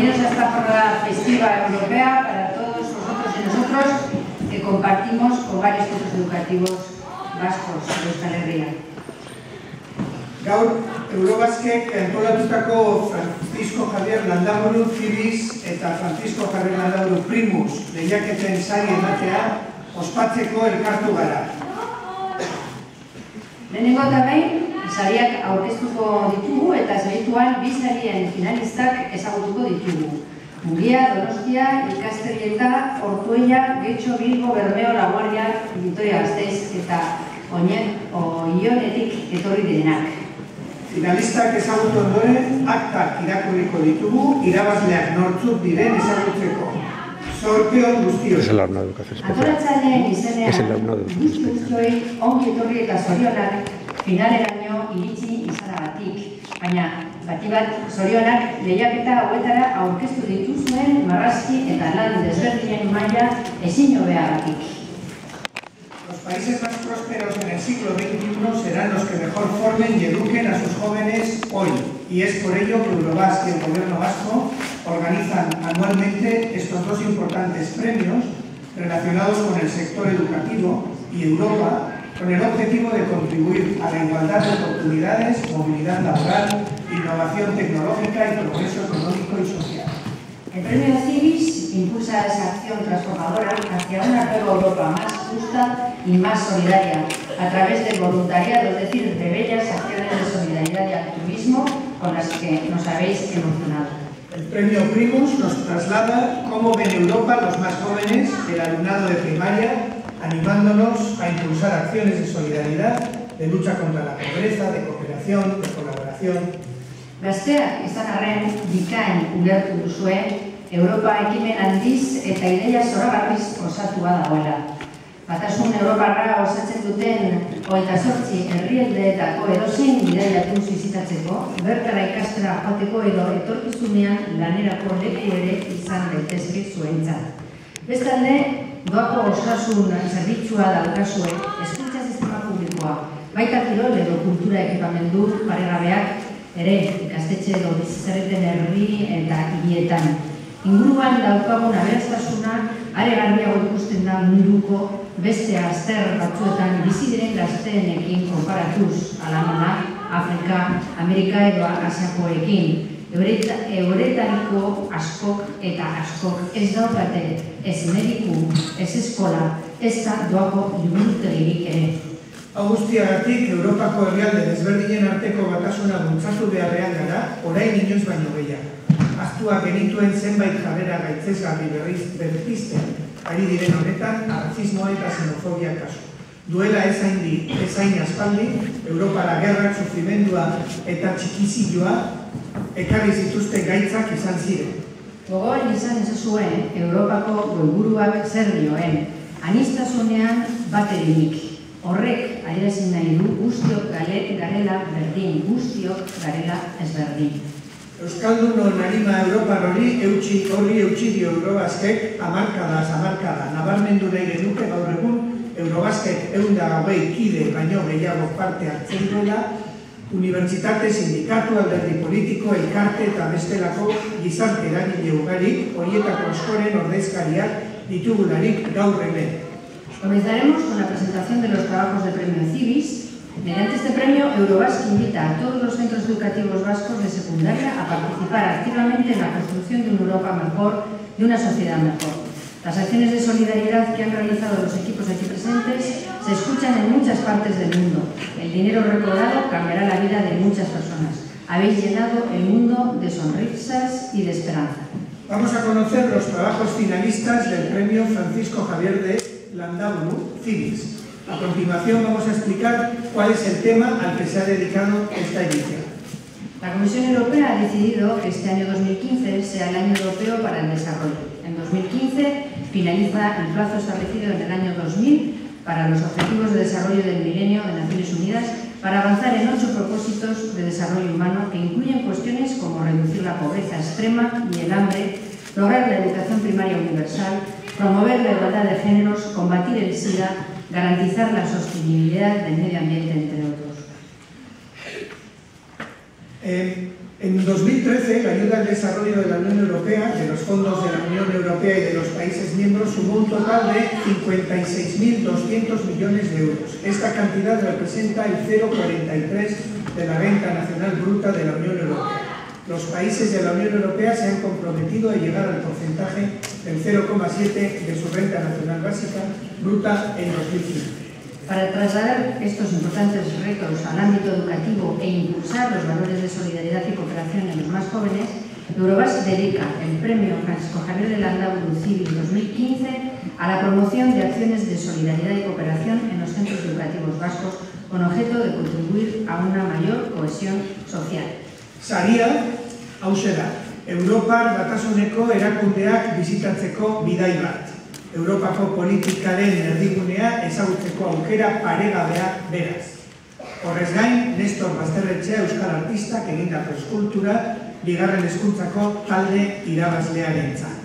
bienvenidos a esta jornada festiva europea para todos vosotros y nosotros que compartimos con varios centros educativos vascos de Euskal Herria. Gaur, Eurobaskek antolatutako Francisco Javier Landaburu Civis eta Francisco Javier Landaburu Primus lehiaketen sari ematea ospatzeko elkartu gara. Lehenengo eta behin, sariak aurkeztuko ditugu eta zaituan bi sarien finalistak ezagutuko ditugu. Mungia, Donostia, Ikasterrieta, Ortuella, Getxo, Bilbo, Bermeo, Laguardia, Vitoria Gasteiz eta Oionetik etorri direnak. Finalistak ezagutu ondoren, aktak irakurriko ditugu, irabazleak nortzuk diren ezagutzeko. Sorteo guztio. Es el alumno de educación especial. Antolatzaileen izenean, Es el alumno de educación guzti guztioi ongi etorri eta zorionak finaleraino iritsi izanagatik. Baina, bati bat zorionak lehiaketa hauetara aurkeztu dituzuen marrazki eta lan desberdinen maila ezin hobeagatik. Los países más prósperos en el siglo XXI serán los que mejor formen y eduquen a sus jóvenes hoy. Y es por ello que Eurobasque y el Gobierno vasco organizan anualmente estos dos importantes premios relacionados con el sector educativo y Europa con el objetivo de contribuir a la igualdad de oportunidades, movilidad laboral, innovación tecnológica y progreso económico y social. El premio Civis impulsa esa acción transformadora hacia una nueva Europa más justa y más solidaria, a través del voluntariado, es decir, de bellas acciones de solidaridad y altruismo con las que nos habéis emocionado. El premio Primus nos traslada cómo ven Europa los más jóvenes, el alumnado de primaria, animándonos a impulsar acciones de solidaridad, de lucha contra la pobreza, de cooperación, de colaboración. Gazteak izan arren bikain ulertu duzue, Europa ekimen handiz eta ideia zoragarriz osatua dagoela. Batasun Europarra osatzen duten hogeita sortzi herrialdeetako edozein bidaiatu zizitatzeko, bertara ikastera joateko edo etorkizunean lanerako leku ere izan daitezke zuentzat. Bestalde, doako osasun zerbitzua daukazue, hezkuntza sistema publikoa, baita kirol edo kultura ekipamendu paregabeak ere ikastetxe edo bizitzareten herri eta hirietan. Inguruan daukagun aberastasuna are garbiago ikusten da munduko beste azter batzuetan bizi diren gazteenekin konparatuz, alamana, Afrika, Amerika edo Asiakoekin. Eureta, euretariko askok eta askok ez daukate ez mediku, ez eskola, ez da doako liburutegirik ere. Augustiagatik, Europako herrialde desberdinen arteko batasuna bultzatu beharrean gara, orain inoiz baino gehiago. Aztuak genituen zenbait jarrera gaitzesgarri berriz berpizten, ari diren honetan, arrazismoa eta xenofobia kasu. Duela ezain di, ezain aspaldi, Europara gerrak, sufrimendua eta txikizioa ekarri zituzten gaitzak izan ziren. Gogoan izan ezazuen Europako goiburuak zer dioen, anistasunean baterinik. Horrek adierazin nahi du guztiok gale, garela berdin, guztiok garela ezberdin. Euskaldunon arima Europar hori eutxi horri eutxi dio Eurobasket amarkada, amarkada, nabarmendu nahi genuke gaur egun Eurobasket eunda hogei kide baino gehiago parte hartzen duela Unibertsitate, sindikatu, alderdi politiko, elkarte eta bestelako gizarte eragile ugarik, horietako askoren ordezkariak ditugularik gaur hemen. Comenzaremos con la presentación de los trabajos del Premio Civis. Mediante este premio, Eurobasque invita a todos los centros educativos vascos de secundaria a participar activamente en la construcción de una Europa mejor, de una sociedad mejor. Las acciones de solidaridad que han realizado los equipos aquí presentes se escuchan en muchas partes del mundo. El dinero recaudado cambiará la vida de muchas personas. Habéis llenado el mundo de sonrisas y de esperanza. Vamos a conocer los trabajos finalistas del premio Francisco Javier de Landaburu, Civis. A continuación vamos a explicar cuál es el tema al que se ha dedicado esta edición. La Comisión Europea ha decidido que este año 2015 sea el año europeo para el desarrollo. En 2015 finaliza el plazo establecido en el año 2000 para los Objetivos de Desarrollo del Milenio de Naciones Unidas para avanzar en ocho propósitos de desarrollo humano que incluyen cuestiones como reducir la pobreza extrema y el hambre, lograr la educación primaria universal, promover la igualdad de géneros, combatir el SIDA, garantizar la sostenibilidad del medio ambiente, entre otros. Eh, En 2013, la ayuda al desarrollo de la Unión Europea, de los fondos de la Unión Europea y de los países miembros, sumó un total de 56.200 millones de euros. Esta cantidad representa el 0,43 de la renta nacional bruta de la Unión Europea. Los países de la Unión Europea se han comprometido a llegar al porcentaje del 0,7 de su renta nacional básica bruta en 2015. Para trasladar estos importantes retos al ámbito educativo e impulsar los valores de solidaridad y cooperación en los más jóvenes, Eurobas dedica el premio Francisco Javier de Landau Civil 2015 a la promoción de acciones de solidaridad y cooperación en los centros educativos vascos con objeto de contribuir a una mayor cohesión social. Saria, da, Europar erakundeak bizitatzeko bidai. Europako politikaren erdigunea ezagutzeko aukera paregabea beraz. Horrez gain, Nestor Basterretxea Euskal Artistak egindako eskultura bigarren eskuntzako talde irabazlearen txat.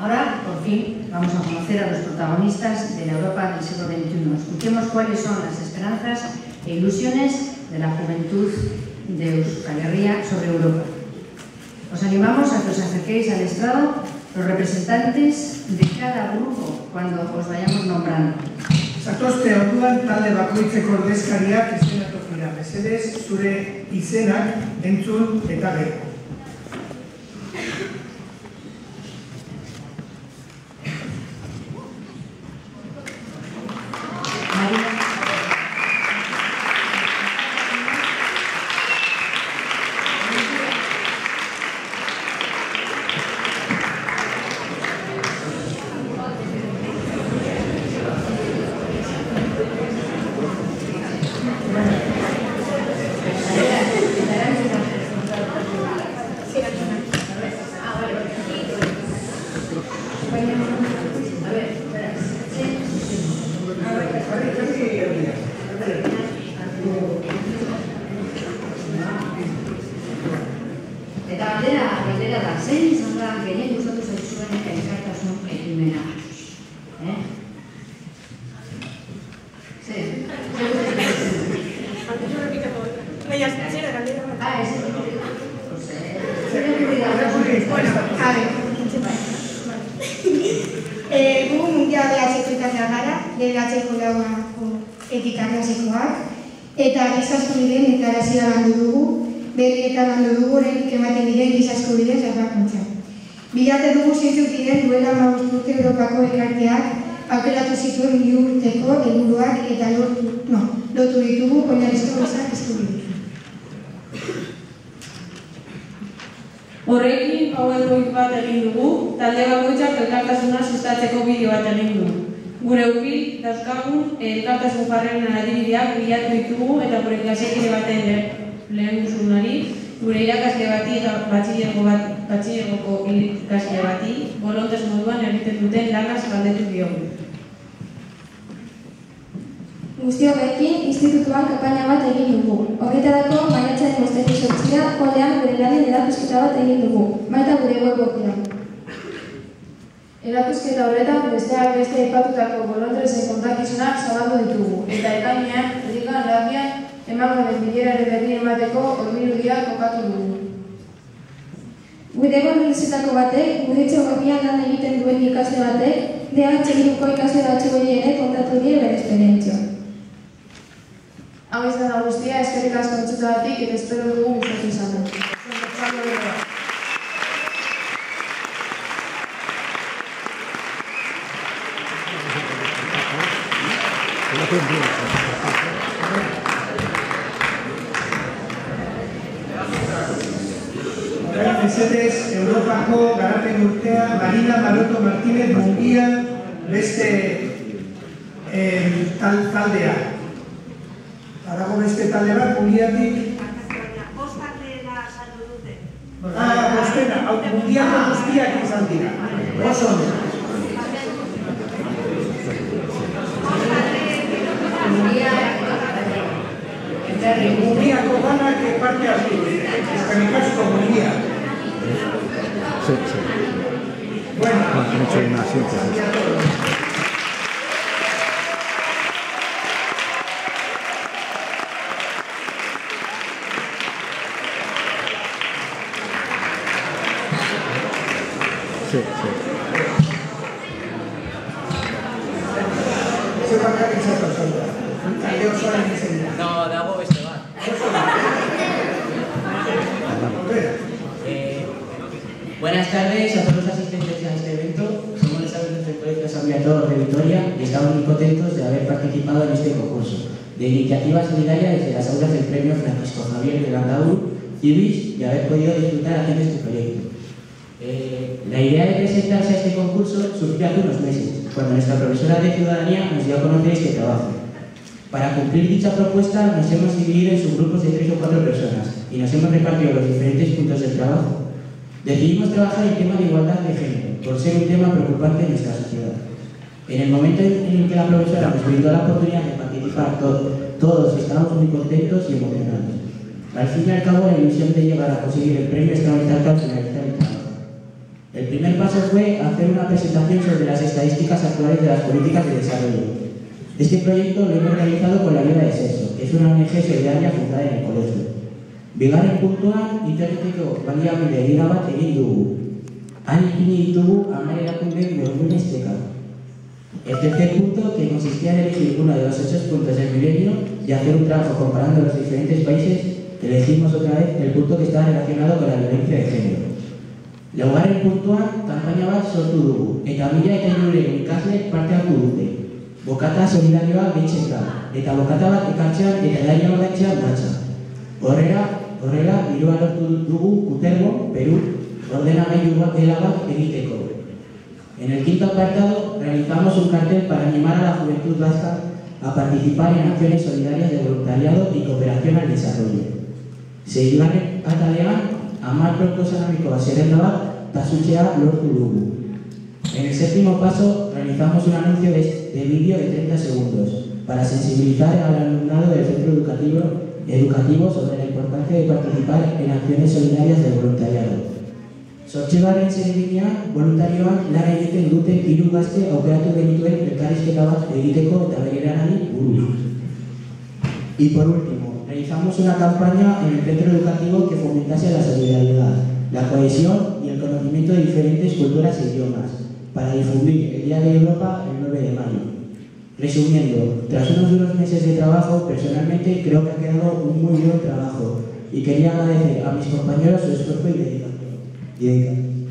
Ahora, por fin, vamos a conocer a los protagonistas de la Europa del siglo XXI. Escuchemos cuáles son las esperanzas e ilusiones de la juventud de Euskal Herria sobre Europa. Os animamos a que os acerquéis al estrado los representantes de cada grupo cuando os vayamos nombrando. Zatozte orduan talde bakoitzeko ordezkariak izenatu dira. Mesedez, zure izenak entzun eta gero. Baina, zera, galdera. Ez. Bueno, a ver. Gu eh, mundial DHko ikasleak gara, DHko eta gizazko diren eta arazia landu dugu, berri eta landu dugu horrein ematen diren gizasko diren zarrakuntza. Bilate dugu zeintzuk diren duela magusturte Europako ekarteak aukeratu zituen bi urteko helburuak eta lotu, no, lotu ditugu oinarrizko gozak estudiak. Horrekin, PowerPoint bat egin dugu, talde bakoitzak elkartasuna sustatzeko bideo bat egin du. Gure uki, dauzkagun, eh, elkartasun jarren adibideak bilatu ditugu eta gure klasikide baten er, lehen guzunari, gure irakasle bati eta batxilego bat, batxilegoko irakasle bati, bolontas moduan egiten duten lanaz galdetu diogu. Guztio bekin, institutuan kapaina bat egin dugu. Horretarako pixka bat egin dugu, baita gure webgunean. Erakusketa horretan besteak beste aipatutako bolondrezen kontakizunak zabaldu ditugu, eta ekainean, rigan lagian, emakumeen bileraren berri emateko hormirudia kokatu dugu. Gure bolondrezetako batek, gure txogopian lan egiten duen ikasle batek, DH iruko ikasle batzuei ere kontatu die bere esperientzia. Hau izan da guztia, eskerrik asko entzutagatik eta espero dugu gustatu izan Thank Europako garapen urtea Marina Maroto Martínez Mungia beste eh, tal, taldea. Arago beste talde bat Mungiatik dira, hau mundiako guztiak izan dira. Oso ondo. Mundiako banak parte hartu. dute Eskamikasko mundiak. Sí, sí. Bueno, mucho más, sí, sí. Sí, eh, buenas tardes a todos los asistentes a este evento. Somos los alumnos del Colegio San Beato de Vitoria y estamos muy contentos de haber participado en este concurso de iniciativa solidaria desde las aulas del premio Francisco Javier de Landau y Luis y haber podido disfrutar haciendo este proyecto. Eh, la idea de presentarse a este concurso surgió hace unos meses, cuando nuestra profesora de Ciudadanía nos dio a conocer este trabajo. Para cumplir dicha propuesta nos hemos dividido en subgrupos de tres o cuatro personas y nos hemos repartido los diferentes puntos del trabajo. Decidimos trabajar el tema de igualdad de género, por ser un tema preocupante en nuestra sociedad. En el momento en el que la profesora nos brindó la oportunidad de participar, todos estábamos muy contentos y emocionados. Al fin y al cabo, la ilusión de llegar a conseguir el premio estaba intacta al finalizar el trabajo. El primer paso fue hacer una presentación sobre las estadísticas actuales de las políticas de desarrollo. Este proyecto lo hemos realizado con la ayuda de SESO, que es una ONG solidaria fundada en el colegio. Bigarren puntuan, interreteko baliabide dira bat egin dugu. Han ipini ditugu hamar erakundek webgune esteka. El tercer punto, que consistía en elegir uno de los ocho puntos del milenio y hacer un trabajo comparando los diferentes países, elegimos otra vez el punto que está relacionado con la violencia de género. Laugarren puntuan, kanpaina bat sortu dugu, eta mila eta iruren ikasle parte hartu dute. Bokata solidarioa gehitzen da, eta bokata bat ekartzean eta eraila ordaintzean datza. Horrela, horrela, irua lortu dugu Kuterbo, Perú, ordenagailu bat dela bat egiteko. En el quinto apartado, realizamos un cartel para animar a la juventud vasca a participar en acciones solidarias de voluntariado y cooperación al desarrollo. Seigarren atalean, amar proposamiko zerrenda bat tasutzea lortu dugu. En el séptimo paso realizamos un anuncio de, de vídeo de 30 segundos para sensibilizar al alumnado del centro educativo, educativo sobre la importancia de participar en acciones solidarias de voluntariado. Sortxibaren zereginean, voluntarioak lan egiten duten hiru gazte aukeratu genituen elkarrizketa bat egiteko eta begeranari buruz. Y por último, realizamos una campaña en el centro educativo que fomentase la solidaridad, la cohesión y el conocimiento de diferentes culturas e idiomas, para difundir el Día de Europa el 9 de mayo. Resumiendo, tras unos duros meses de trabajo, personalmente creo que ha quedado un muy buen trabajo y quería agradecer a mis compañeros su esfuerzo y dedicación.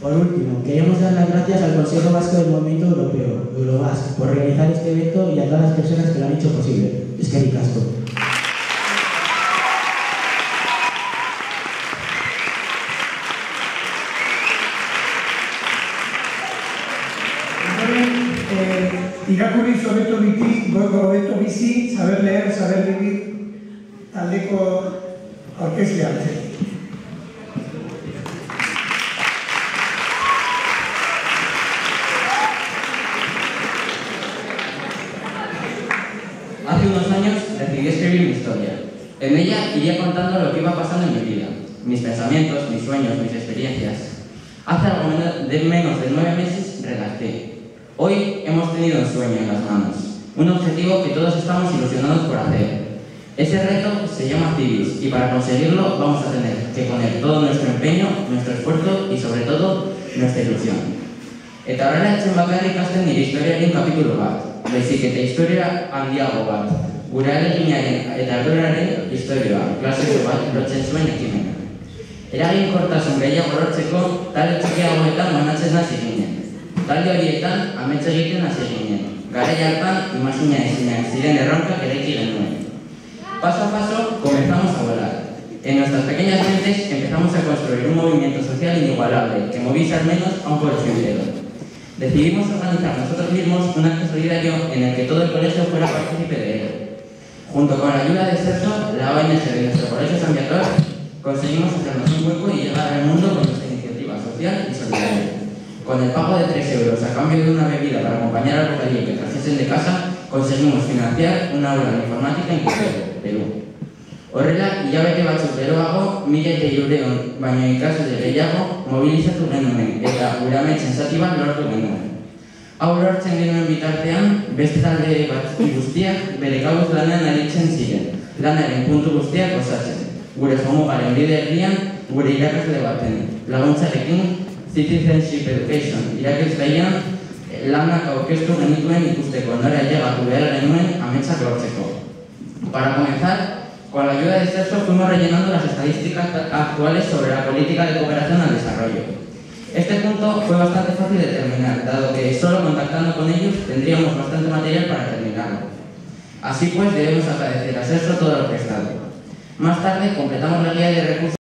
Por último, queremos dar las gracias al Consejo Vasco del Movimiento Europeo, Eurobas, por realizar este evento y a todas las personas que lo han hecho posible. Es que ricasco. Eh, irakurri hobeto biti, hobeto bizi, saber leer, saber vivir, taldeko aurkezlea. Contando lo que iba pasando en mi vida, mis pensamientos, mis sueños, mis experiencias. Hace algo de menos de nueve meses redacté. Hoy hemos tenido un sueño en las manos, un objetivo que todos estamos ilusionados por hacer. Ese reto se llama Civis y para conseguirlo vamos a tener que poner todo nuestro empeño, nuestro esfuerzo y sobre todo nuestra ilusión. Eta horrela etzen bakarrik ikasten nire historiaren kapitulu bat, baizik eta historia handiago bat, gure aleginaren eta arduraren historioa, klaseko bat lotzen zuen ekimena. Eragin kortasun gehiago lortzeko talde txikiagoetan manatzen hasi ginen. Talde horietan ametsa egiten hasi ginen. Garai hartan imagina ezinak ziren erronkak eraiki genuen. Paso a paso comenzamos a volar. En nuestras pequeñas mentes empezamos a construir un movimiento social inigualable que moviese al menos a un colegio entero. Decidimos organizar nosotros mismos un acto solidario en el que todo el colegio fuera partícipe de él. Junto con la ayuda de CERSO, la ONG de nuestro colegio San Viator, conseguimos hacernos un hueco y llegar al mundo con nuestra iniciativa social y solidaria. Con el pago de 3 euros a cambio de una bebida para acompañar al bocadillo que trajesen de casa, conseguimos financiar una aula de informática en Quito, Perú. Horrela, hilabete batzuk geroago, mila eta irureon, baina ikasle gehiago mobilizatu genuen eta gure ametsen zati bat lortu genuen. Hau lortzen genuen bitartean, beste talde bat guztiak bere gauz lanean aritzen ziren, lanaren puntu guztiak osatzen. Gure jomugaren bide herrian, gure irakasle baten laguntzarekin Citizenship Education irakasleian lanak aurkeztu genituen ikusteko nora llega behar genuen ametsak lortzeko. Para comenzar, con la ayuda de Celso fuimos rellenando las estadísticas actuales sobre la política de cooperación al desarrollo. Este punto fue bastante fácil de terminar, dado que solo contactando con ellos tendríamos bastante material para terminarlo. Así pues, debemos agradecer a Celso todo lo prestado. Más tarde completamos la guía de recursos